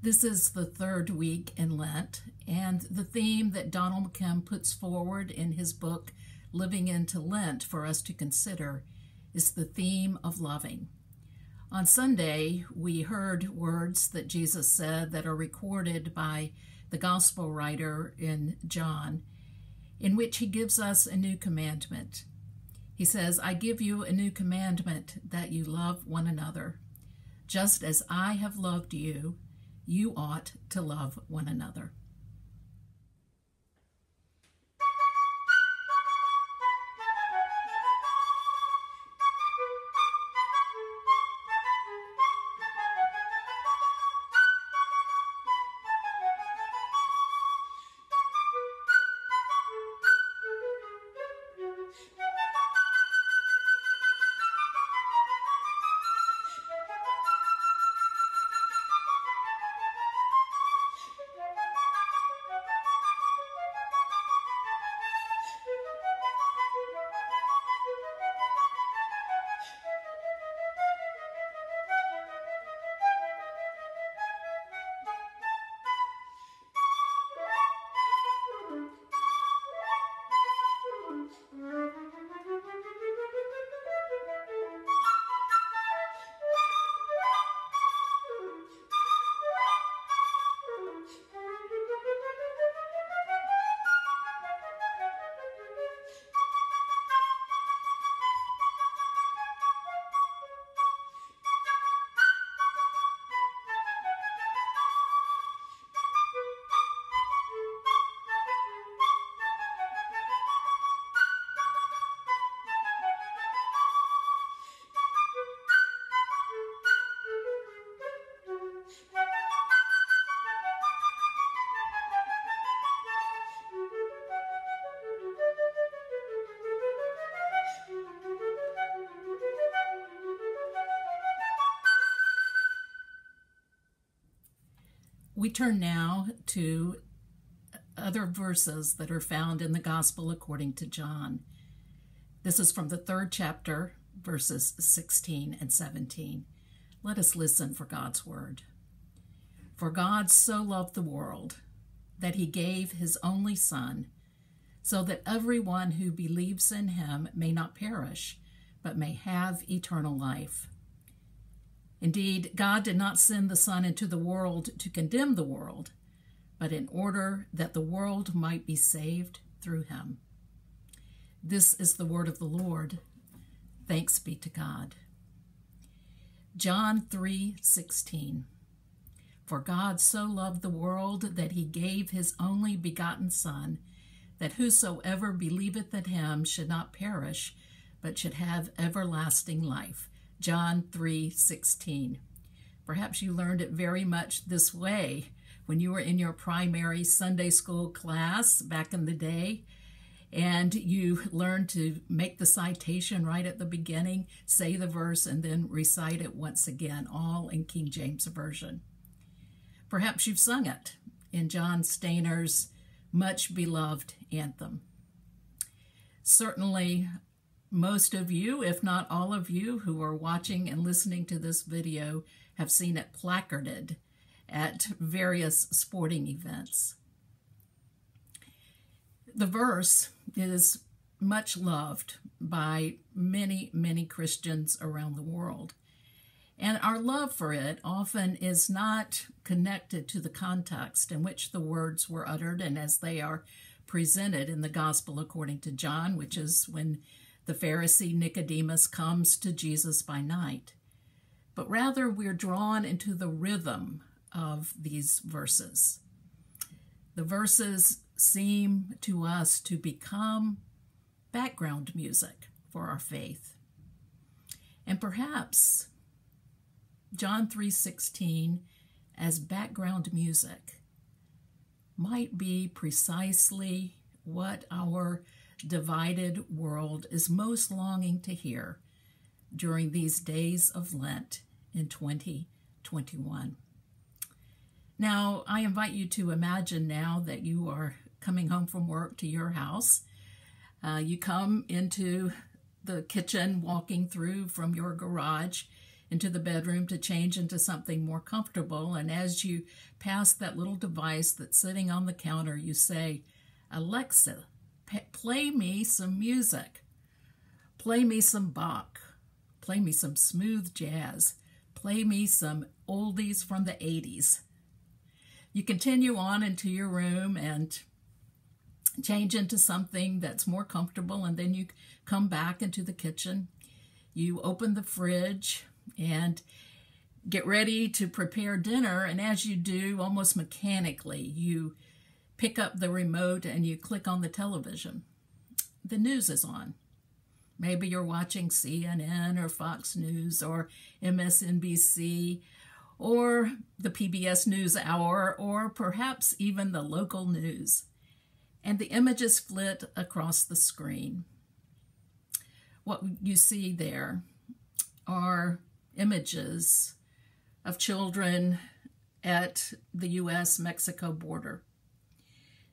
This is the third week in Lent, and the theme that Donald McKim puts forward in his book, Living into Lent, for us to consider is the theme of loving. On Sunday, we heard words that Jesus said that are recorded by the gospel writer in John, in which he gives us a new commandment. He says, I give you a new commandment that you love one another. Just as I have loved you, you ought to love one another. We turn now to other verses that are found in the Gospel according to John. This is from the third chapter, verses 16 and 17. Let us listen for God's word. For God so loved the world that he gave his only Son, so that everyone who believes in him may not perish, but may have eternal life. Indeed, God did not send the Son into the world to condemn the world, but in order that the world might be saved through him. This is the word of the Lord. Thanks be to God. John 3:16 For God so loved the world that he gave his only begotten son that whosoever believeth in him should not perish but should have everlasting life. John 3:16. Perhaps you learned it very much this way when you were in your primary Sunday school class back in the day and you learned to make the citation right at the beginning, say the verse and then recite it once again, all in King James version. Perhaps you've sung it in John Stainer's much beloved anthem. Certainly, most of you, if not all of you, who are watching and listening to this video have seen it placarded at various sporting events. The verse is much loved by many, many Christians around the world. And our love for it often is not connected to the context in which the words were uttered and as they are presented in the Gospel according to John, which is when the Pharisee Nicodemus comes to Jesus by night, but rather we're drawn into the rhythm of these verses. The verses seem to us to become background music for our faith. And perhaps John 3:16 as background music might be precisely what our divided world is most longing to hear during these days of Lent in 2021. Now, I invite you to imagine now that you are coming home from work to your house. Uh, you come into the kitchen, walking through from your garage, into the bedroom to change into something more comfortable. And as you pass that little device that's sitting on the counter, you say, Alexa, play me some music. Play me some Bach. Play me some smooth jazz. Play me some oldies from the 80s. You continue on into your room and change into something that's more comfortable, and then you come back into the kitchen. You open the fridge and get ready to prepare dinner. And as you do, almost mechanically, you pick up the remote and you click on the television. The news is on. Maybe you're watching CNN or Fox News or MSNBC or the PBS News Hour or perhaps even the local news. And the images flit across the screen. What you see there are images of children at the US Mexico border.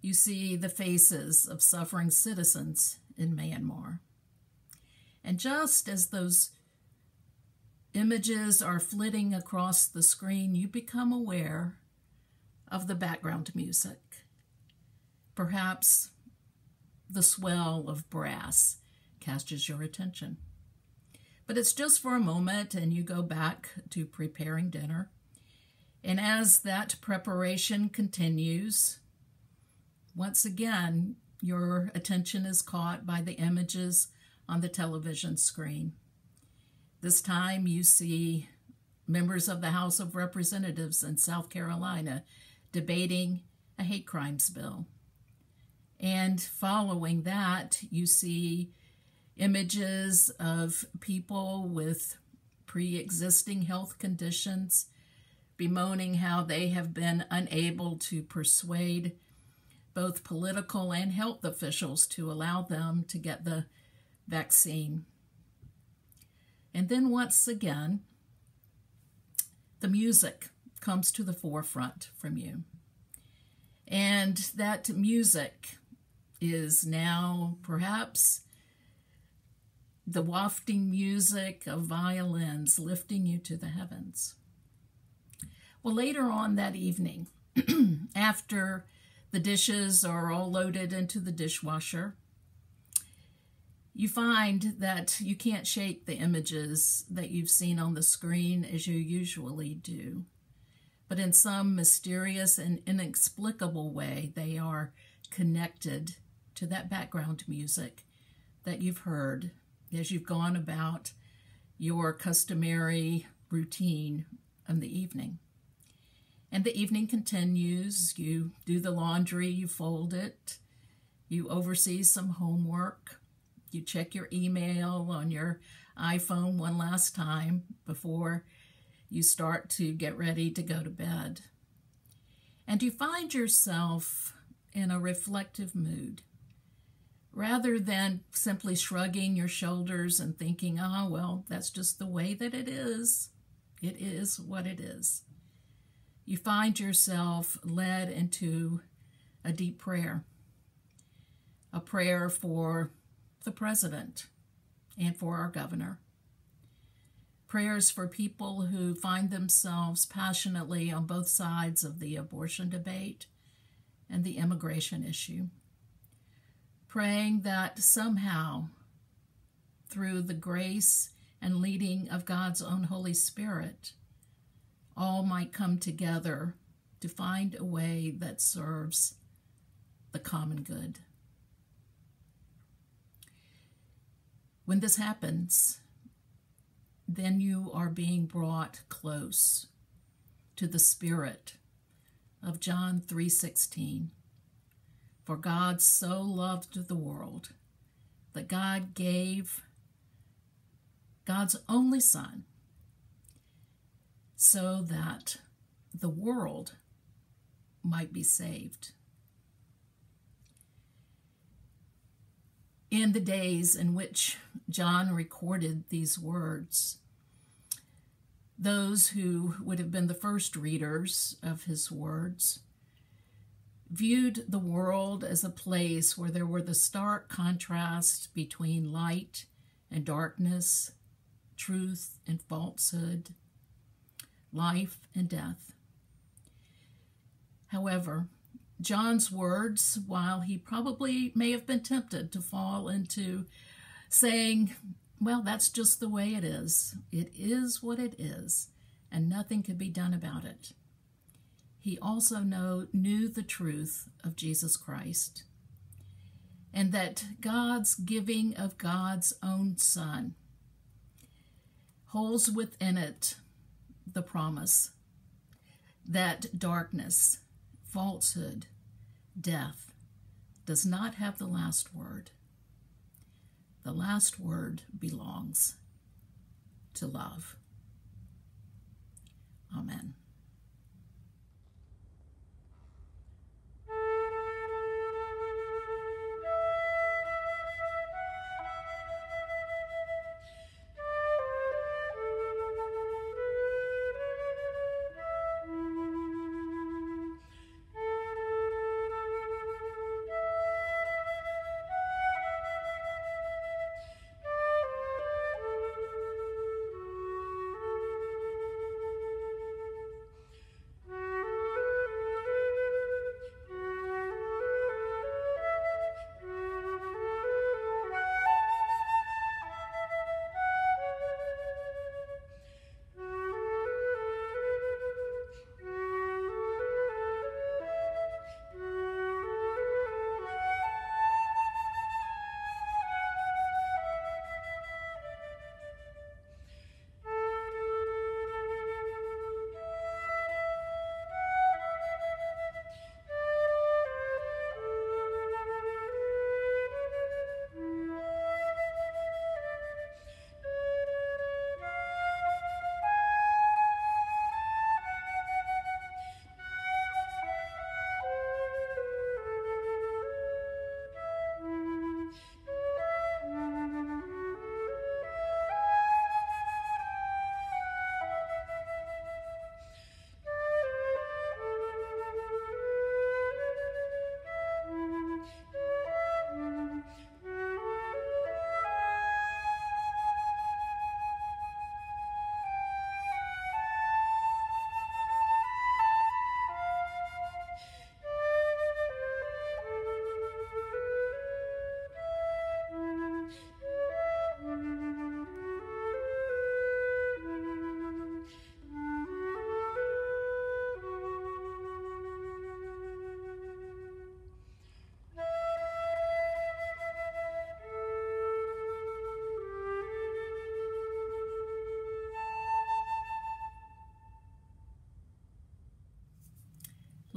You see the faces of suffering citizens in Myanmar. And just as those images are flitting across the screen, you become aware of the background music. Perhaps the swell of brass catches your attention. But it's just for a moment, and you go back to preparing dinner. And as that preparation continues, once again, your attention is caught by the images on the television screen. This time you see members of the House of Representatives in South Carolina debating a hate crimes bill. And following that, you see images of people with pre existing health conditions bemoaning how they have been unable to persuade both political and health officials to allow them to get the vaccine. And then once again, the music comes to the forefront from you. And that music is now perhaps the wafting music of violins lifting you to the heavens. Well, later on that evening, after the dishes are all loaded into the dishwasher, you find that you can't shake the images that you've seen on the screen as you usually do. But in some mysterious and inexplicable way, they are connected to that background music that you've heard as you've gone about your customary routine in the evening. And the evening continues. You do the laundry, you fold it, you oversee some homework, you check your email on your iPhone one last time before you start to get ready to go to bed. And you find yourself in a reflective mood rather than simply shrugging your shoulders and thinking, oh, well, that's just the way that it is. It is what it is. You find yourself led into a deep prayer, a prayer for the president and for our governor. Prayers for people who find themselves passionately on both sides of the abortion debate and the immigration issue praying that somehow, through the grace and leading of God's own Holy Spirit, all might come together to find a way that serves the common good. When this happens, then you are being brought close to the spirit of John 3:16 for God so loved the world that God gave God's only Son so that the world might be saved. In the days in which John recorded these words, those who would have been the first readers of his words viewed the world as a place where there were the stark contrasts between light and darkness, truth and falsehood, life and death. However, John's words, while he probably may have been tempted to fall into saying, well, that's just the way it is. It is what it is, and nothing could be done about it. He also know, knew the truth of Jesus Christ and that God's giving of God's own Son holds within it the promise that darkness, falsehood, death does not have the last word. The last word belongs to love. Amen.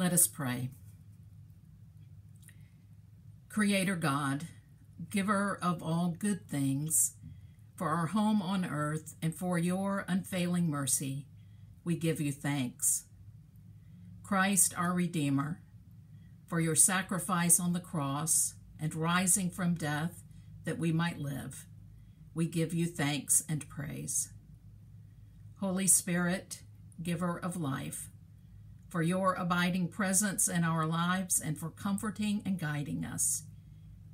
Let us pray. Creator God, giver of all good things, for our home on earth and for your unfailing mercy, we give you thanks. Christ, our Redeemer, for your sacrifice on the cross and rising from death that we might live, we give you thanks and praise. Holy Spirit, giver of life, for your abiding presence in our lives and for comforting and guiding us.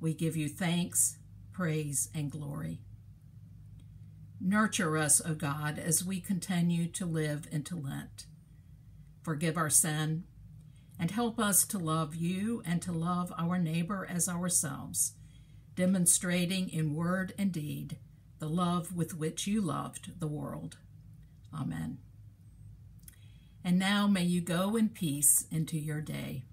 We give you thanks, praise, and glory. Nurture us, O God, as we continue to live into Lent. Forgive our sin and help us to love you and to love our neighbor as ourselves, demonstrating in word and deed the love with which you loved the world. Amen. And now may you go in peace into your day.